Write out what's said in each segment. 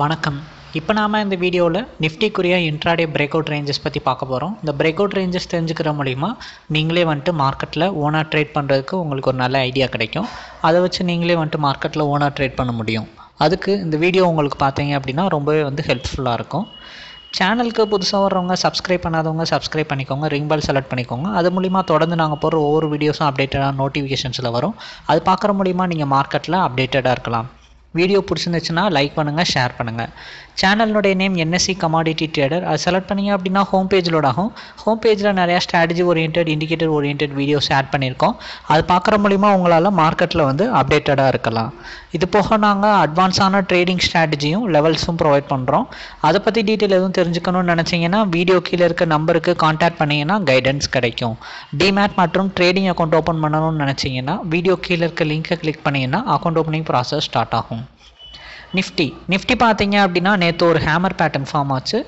வணக்கம். இப்போ நாம் இந்த வீடியோவில் நிஃப்டிக்குரிய இன்ட்ராடே பிரேக் அவுட் ரேஞ்சஸ் பற்றி பார்க்க போகிறோம் இந்த பிரேக் அவுட் ரேஞ்சஸ் தெரிஞ்சுக்கிற மூலிமா நீங்களே வந்துட்டு மார்க்கெட்டில் ஓனாக ட்ரேட் பண்ணுறதுக்கு உங்களுக்கு ஒரு நல்ல ஐடியா கிடைக்கும். அதை வச்சு நீங்களே வந்துட்டு மார்க்கெட்டில் ஓனாக ட்ரேட் பண்ண முடியும். அதுக்கு இந்த வீடியோ உங்களுக்கு பார்த்தீங்க அப்படின்னா ரொம்பவே வந்து ஹெல்ப்ஃபுல்லாக இருக்கும். சேனலுக்கு புதுசாக வர்றவங்க சப்ஸ்கிரைப் பண்ணாதவங்க சப்ஸ்கிரைப் பண்ணிக்கோங்க. ரிங் பெல் செலக்ட் பண்ணிக்கோங்க. அது மூலிமா தொடர்ந்து நாங்கள் போடுற ஒவ்வொரு வீடியோஸும் அப்டேட்டடாக நோட்டிஃபிகேஷன்ஸில் வரும். அது பார்க்குற மூலிமா நீங்கள் மார்க்கெட்டில் அப்டேட்டடாக இருக்கலாம். வீடியோ பிடிச்சிருந்துச்சுன்னா லைக் பண்ணுங்கள் ஷேர் பண்ணுங்கள் சேனலினுடைய நேம் என்எஸ்சி கமாடிட்டி ட்ரேடர் அது செலக்ட் பண்ணீங்க அப்படின்னா ஹோம் பேஜ்லோட ஆகும். ஹோம் பேஜில் நிறையா strategy orient indicator orient videos add பண்ணியிருக்கோம். அது பார்க்குற மூலிமா உங்களால் மார்க்கெட்டில் வந்து அப்டேட்டடாக இருக்கலாம். இது போக நாங்கள் அட்வான்ஸான ட்ரேடிங் ஸ்ட்ராட்டஜியும் லெவல்ஸும் ப்ரொவைட் பண்ணுறோம் அதை பற்றி டீட்டெயில் எதுவும் தெரிஞ்சுக்கணும்னு நினச்சிங்கன்னா வீடியோ கீழே இருக்க நம்பருக்கு காண்டாக்ட் பண்ணிங்கன்னா கைடன்ஸ் கிடைக்கும். டிமேட் மற்றும் ட்ரேடிங் அக்கௌண்ட் ஓப்பன் பண்ணணும்னு நினச்சிங்கன்னா வீடியோ கீழே இருக்க லிங்க்கை கிளிக் பண்ணிங்கன்னா அக்கௌண்ட் ஓப்பனிங் ப்ராசஸ் ஸ்டார்ட் ஆகும். நிஃப்டி. நிஃப்டி பார்த்தீங்க அப்படின்னா நேற்று ஒரு ஹேமர் பேட்டர்ன் ஃபார்ம் ஆச்சு.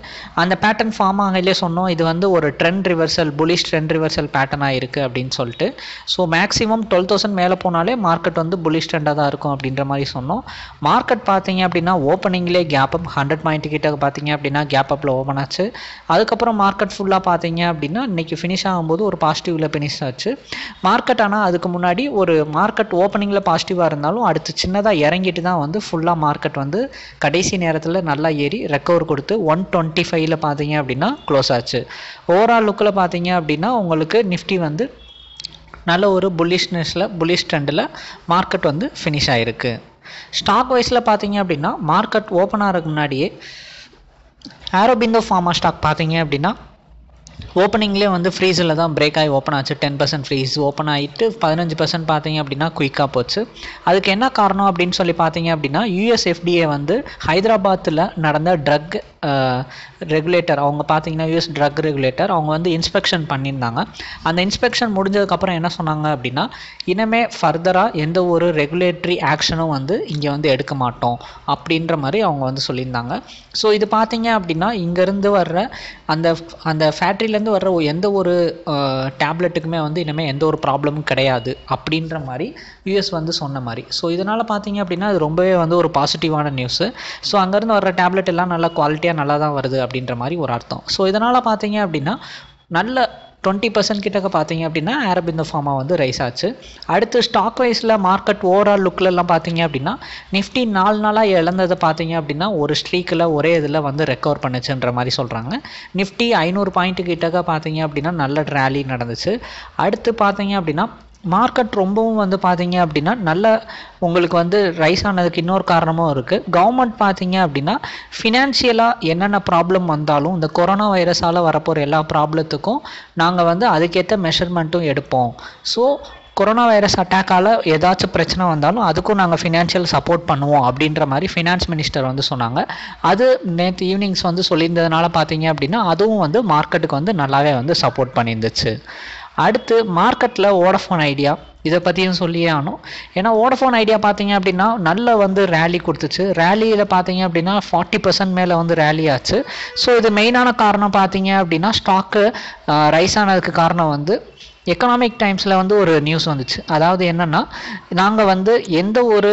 அந்த பேட்டர்ன் ஃபார்ம் ஆகலே சொன்னோம் இது வந்து ஒரு trend reversal bullish trend reversal பேட்டர்னாக இருக்குது அப்படின்னு சொல்லிட்டு. ஸோ மேக்ஸிமம் டுவெல் தௌசண்ட் மேலே போனாலே மார்க்கெட் வந்து புலிஷ் ட்ரெண்டாக தான் இருக்கும் அப்படின்ற மாதிரி சொன்னோம். மார்க்கெட் பார்த்தீங்க அப்படின்னா ஓப்பனிங்லேயே கேப் அப் ஹண்ட்ரட் பாயிண்ட் கிட்ட பார்த்தீங்க அப்படின்னா கேப் அப்பில் ஓப்பன் ஆச்சு. அதுக்கப்புறம் மார்க்கெட் ஃபுல்லாக பார்த்தீங்க அப்படின்னா இன்றைக்கி ஃபினிஷ் ஆகும்போது ஒரு பாசிட்டிவில் ஃபினிஷ் ஆச்சு. மார்க்கெட் ஆனால் அதுக்கு முன்னாடி ஒரு மார்க்கெட் ஓப்பனிங்கில் பாசிட்டிவாக இருந்தாலும் அடுத்து சின்னதாக இறங்கிட்டு தான் வந்து ஃபுல்லாக மார்க்கெட் வந்து கடைசி நேரத்தில் நல்லா ஏறி ரெக்கவர் கொடுத்து ஒன் டுவெண்ட்டி ஃபைவ்ல பார்த்தீங்க அப்படின்னா க்ளோஸ் ஆச்சு. ஓவரால் லுக்கில் பார்த்தீங்க அப்படின்னா உங்களுக்கு நிஃப்டி வந்து நல்ல ஒரு புல்லிஷ்னஸில் புல்லிஷ் ட்ரெண்டில் மார்க்கெட் வந்து ஃபினிஷ் ஆகிருக்கு ஸ்டாக் வைஸில் பார்த்தீங்க அப்படின்னா மார்க்கெட் ஓப்பன் ஆகிறதுக்கு முன்னாடியே ஆரோபிந்தோ ஃபார்மா ஸ்டாக் பார்த்தீங்க அப்படின்னா ஓப்பனிங்லேயே வந்து ஃப்ரீஸில் தான் பிரேக் ஆகி ஓப்பன் ஆச்சு. டென் பர்சன்ட் ஃப்ரீஸ் ஓப்பன் ஆகிட்டு பதினஞ்சு பர்சன்ட் பார்த்தீங்க அப்படின்னா குயிக்காக போச்சு. அதுக்கு என்ன காரணம் அப்படின்னு சொல்லி பார்த்தீங்க அப்படின்னா யூஎஸ்எஃப்டிஏ வந்து ஹைதராபாத்தில் நடந்த ட்ரக் ரெகுலேட்டர் அவங்க பார்த்தீங்கன்னா யூஎஸ் ட்ரக் ரெகுலேட்டர் அவங்க வந்து இன்ஸ்பெக்ஷன் பண்ணியிருந்தாங்க. அந்த இன்ஸ்பெக்ஷன் முடிஞ்சதுக்கப்புறம் என்ன சொன்னாங்க அப்படின்னா இனிமே ஃபர்தராக எந்த ஒரு ரெகுலேட்டரி ஆக்ஷனும் வந்து இங்கே வந்து எடுக்க மாட்டோம் அப்படின்ற மாதிரி அவங்க வந்து சொல்லியிருந்தாங்க. ஸோ இது பார்த்தீங்க அப்படின்னா இங்கேருந்து வர்ற அந்த அந்த ஃபேக்ட்ரியிலேருந்து வர்ற எந்த ஒரு டேப்லெட்டுக்குமே வந்து இனிமேல் எந்த ஒரு ப்ராப்ளமும் கிடையாது அப்படின்ற மாதிரி யூஎஸ் வந்து சொன்ன மாதிரி. ஸோ இதனால் பார்த்தீங்க அப்படின்னா அது ரொம்பவே வந்து ஒரு பாசிட்டிவான நியூஸு ஸோ அங்கேருந்து வர்ற டேப்லெட் எல்லாம் நல்லா குவாலிட்டியாக நல்லா தான் வருது அப்படின்ற மாதிரி ஒரு அர்த்தம். ஸோ இதனால் பார்த்தீங்க அப்படின்னா நல்ல டுவெண்ட்டி பர்சன்ட் கிட்டக்க பார்த்தீங்க அப்படின்னா ஆரப் இந்த ஃபார்மாக வந்து ரைஸ் ஆச்சு. அடுத்து ஸ்டாக் வைஸில் மார்க்கெட் ஓவரால் லுக்லலாம் பார்த்தீங்க அப்படின்னா நிஃப்டி நாலு நாளாக இழந்ததை பார்த்தீங்க அப்படின்னா ஒரு ஸ்ட்ரீக்கில் ஒரே இதில் வந்து ரெக்கவர் பண்ணுச்சுன்ற மாதிரி சொல்கிறாங்க நிஃப்டி ஐநூறு பாயிண்ட்டு கிட்டக்க பார்த்தீங்க அப்படின்னா நல்ல ரேலி நடந்துச்சு. அடுத்து பார்த்தீங்க அப்படின்னா மார்க்கெட் ரொம்பவும் வந்து பார்த்தீங்க அப்படின்னா நல்ல உங்களுக்கு வந்து ரைஸ் ஆனதுக்கு இன்னொரு காரணமும் இருக்குது கவர்மெண்ட் பார்த்தீங்க அப்படின்னா ஃபினான்ஷியலாக என்னென்ன ப்ராப்ளம் வந்தாலும் இந்த கொரோனா வைரஸால் வரப்போகிற எல்லா ப்ராப்ளத்துக்கும் நாங்கள் வந்து அதுக்கேற்ற மெஷர்மெண்ட்டும் எடுப்போம். ஸோ கொரோனா வைரஸ் அட்டாக்கால் ஏதாச்சும் பிரச்சனை வந்தாலும் அதுக்கும் நாங்கள் ஃபினான்ஷியல் சப்போர்ட் பண்ணுவோம் அப்படின்ற மாதிரி ஃபினான்ஸ் மினிஸ்டர் வந்து சொன்னாங்க. அது நேற்று ஈவினிங்ஸ் வந்து சொல்லியிருந்ததுனால பார்த்தீங்க அப்படின்னா அதுவும் வந்து மார்க்கெட்டுக்கு வந்து நல்லாவே வந்து சப்போர்ட் பண்ணியிருந்துச்சு. அடுத்து மார்க்கெட்டில் ஓடஃபோன் ஐடியா இதை பற்றியும் சொல்லியே ஆகணும். ஏன்னா ஓடஃபோன் ஐடியா பார்த்தீங்க அப்படின்னா நல்ல வந்து ரேலி கொடுத்துச்சு. ரேலியில் பார்த்தீங்க அப்படின்னா ஃபார்ட்டி பர்சன்ட் மேலே வந்து ரேலி ஆச்சு. ஸோ இது மெயினான காரணம் பார்த்தீங்க அப்படின்னா ஸ்டாக்கு ரைஸ் ஆனதுக்கு காரணம் வந்து எக்கனாமிக் டைம்ஸில் வந்து ஒரு நியூஸ் வந்துச்சு. அதாவது என்னென்னா நாங்கள் வந்து எந்த ஒரு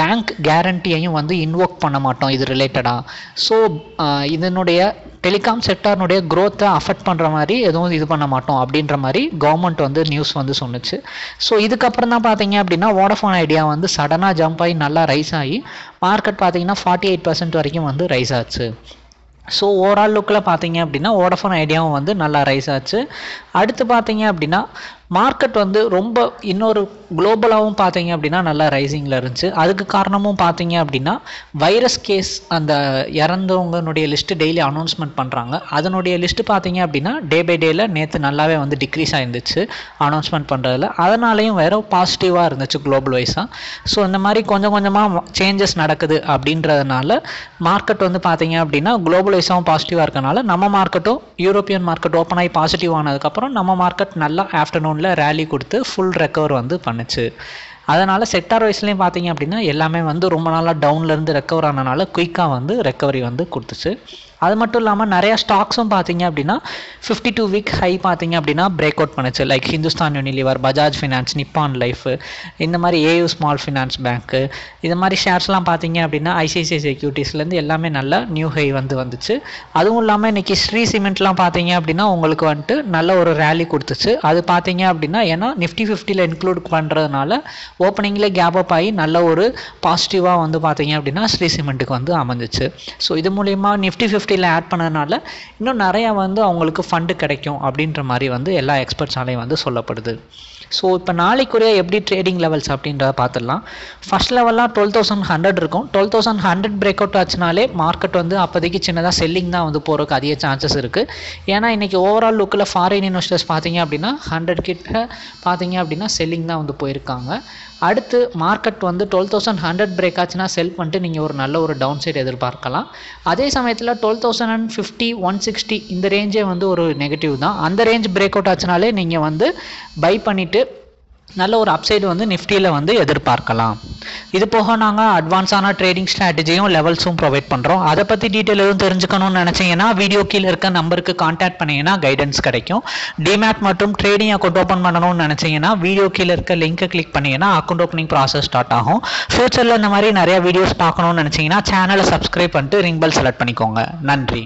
பேங்க் கேரண்டியையும் வந்து இன்வோக் பண்ண மாட்டோம். இது ரிலேட்டடாக ஸோ இதனுடைய டெலிகாம் செக்டார்னுடைய க்ரோத்தை அஃபெக்ட் பண்ணுற மாதிரி எதுவும் இது பண்ண மாட்டோம் அப்படின்ற மாதிரி கவர்மெண்ட் வந்து நியூஸ் வந்து சொன்னுச்சு. ஸோ இதுக்கப்புறம் தான் பார்த்தீங்க அப்படின்னா வோடஃபோன் ஐடியா வந்து சடனாக ஜம்ப் ஆகி நல்லா ரைஸ் ஆகி மார்க்கெட் பார்த்தீங்கன்னா ஃபார்ட்டி எயிட் பர்சன்ட் வரைக்கும் வந்து ரைஸ் ஆச்சு. ஸோ ஓவரால் லுக்கில் பார்த்தீங்க அப்படின்னா ஓடஃபோன் ஐடியாவும் வந்து நல்லா ரைஸ் ஆச்சு. அடுத்து பார்த்தீங்க அப்படின்னா மார்க்கெட் வந்து ரொம்ப இன்னொரு குளோபலாகவும் பார்த்தீங்க அப்படின்னா நல்லா ரைசிங்கில் இருந்துச்சு. அதுக்கு காரணமும் பார்த்தீங்க அப்படின்னா வைரஸ் கேஸ் அந்த இறந்தவங்களுடைய லிஸ்ட்டு டெய்லி அனௌன்ஸ்மெண்ட் பண்ணுறாங்க அதனுடைய லிஸ்ட்டு பார்த்தீங்க அப்படின்னா டே பை டேயில் நேற்று நல்லாவே வந்து டிக்ரீஸ் ஆயிருந்துச்சு அனௌன்ஸ்மெண்ட் பண்ணுறதுல அதனாலையும் வேறு பாசிட்டிவாக இருந்துச்சு குளோபல் வைஸாக ஸோ இந்த மாதிரி கொஞ்சம் கொஞ்சமாக சேஞ்சஸ் நடக்குது அப்படின்றதுனால மார்க்கெட் வந்து பார்த்தீங்க அப்படின்னா குளோபல் வைஸாகவும் பாசிட்டிவாக இருக்கனால நம்ம மார்க்கெட்டும் யூரோப்பியன் மார்க்கெட் ஓப்பன் ஆகி பாசிட்டிவ் ஆனதுக்கப்புறம் நம்ம மார்க்கெட் நல்லா ஆஃப்டர்நூன் டவுனில் ரேலி கொடுத்து ஃபுல் ரெக்கவர் வந்து பண்ணுச்சு. அதனால் செக்டார் வைஸ்லேயும் பார்த்தீங்க அப்படின்னா எல்லாமே வந்து ரொம்ப நாளாக டவுன்லேருந்து ரெக்கவர் ஆனனால குயிக்காக வந்து ரெக்கவரி வந்து கொடுத்துச்சு. அது மட்டும் இல்லாமல் நிறையா ஸ்டாக்ஸும் பார்த்தீங்க அப்படின்னா ஃபிஃப்டி டூ வீக் ஹை பார்த்தீங்க அப்படின்னா பிரேக் அவுட் பண்ணுச்சு. Like Hindustan Unilever Bajaj finance Nippon life இந்த மாதிரி ஏயு ஸ்மால் ஃபினான்ஸ் பேங்க்கு இது மாதிரி ஷேர்ஸ்லாம் பார்த்தீங்க அப்படின்னா ஐசிஐசிஐ செக்யூரிட்டிஸ்லேருந்து எல்லாமே நல்ல நியூ ஹை வந்து வந்துச்சு. அதுவும் இல்லாமல் இன்றைக்கி ஸ்ரீ சிமெண்ட்லாம் பார்த்தீங்க அப்படின்னா உங்களுக்கு வந்துட்டு நல்ல ஒரு ரேலி கொடுத்துச்சு. அது பார்த்தீங்க அப்படின்னா ஏன்னா நிஃப்டி ஃபிஃப்டியில் இன்க்ளூட் பண்ணுறதுனால ஓப்பனிங்கில் கேப் அப் ஆகி நல்ல ஒரு பாசிட்டிவாக வந்து பார்த்தீங்க அப்படின்னா ஸ்ரீ சிமெண்ட்டுக்கு வந்து அமைஞ்சிச்சு. ஸோ இது மூலிமா நிஃப்டி ஃபிஃப்டி ஃபிஃப்டியில் ஆட் பண்ணதுனால இன்னும் நிறையா வந்து அவங்களுக்கு ஃபண்டு கிடைக்கும் அப்படின்ற மாதிரி வந்து எல்லா எக்ஸ்பர்ட்ஸாலையும் வந்து சொல்லப்படுது. ஸோ இப்போ நாளைக்குரிய எப்படி ட்ரேடிங் லெவல்ஸ் அப்படின்றத பார்த்துடலாம். ஃபஸ்ட் லெவல்லாம் டுவெல் தௌசண்ட் ஹண்ட்ரட் இருக்கும். Twelve thousand hundred break out ஆச்சுனாலே மார்க்கெட் வந்து அப்போதைக்கு சின்னதாக செல்லிங் தான் வந்து போகிறதுக்கு அதிக சான்சஸ் இருக்குது ஏன்னா இன்றைக்கி ஓவரால் லுக்கில் ஃபாரின் இன்வெஸ்டர்ஸ் பார்த்தீங்க அப்படின்னா ஹண்ட்ரட் கிட்ட பார்த்தீங்க அப்படின்னா செல்லிங் தான் வந்து போயிருக்காங்க. அடுத்து மார்க்கெட் வந்து டுவெல் தௌசண்ட் ஹண்ட்ரட் பிரேக் ஆச்சுன்னா செல் பண்ணிட்டு நீங்கள் ஒரு நல்ல ஒரு டவுன் சைடு எதிர்பார்க்கலாம். அதே சமயத்தில் twelve thousand and fifty one sixty இந்த ரேஞ்சே வந்து ஒரு நெகட்டிவ் தான். அந்த ரேஞ்ச் பிரேக் அவுட் ஆச்சுனாலே நீங்கள் வந்து பை பண்ணிவிட்டு நல்ல ஒரு அப்சைடு வந்து நிஃப்டியில் வந்து எதிர்பார்க்கலாம். இது போக நாங்கள் அட்வான்ஸான ட்ரேடிங் ஸ்ட்ராட்டஜியும் லெவல்ஸும் ப்ரொவைட் பண்ணுறோம் அதை பற்றி டீட்டெயில் எதுவும் தெரிஞ்சுக்கணும்னு நினச்சிங்கன்னா வீடியோ கீழே இருக்க நம்பருக்கு காண்டாக்ட் பண்ணிங்கன்னா கைடன்ஸ் கிடைக்கும். டிமேட் மற்றும் ட்ரேடிங் அக்கௌண்ட் ஓப்பன் பண்ணணும்னு நினச்சிங்கன்னா வீடியோ கீழே இருக்க லிங்க்கை கிளிக் பண்ணிங்கன்னா அக்கௌண்ட் ஓப்பனிங் ப்ராசஸ் ஸ்டார்ட் ஆகும். ஃப்யூச்சரில் இந்த மாதிரி நிறைய வீடியோஸ் பார்க்கணும்னு நினச்சிங்கன்னா சேனலை சப்ஸ்கிரைப் பண்ணிட்டு ரிங் பெல் செலக்ட் பண்ணிக்கோங்க. நன்றி.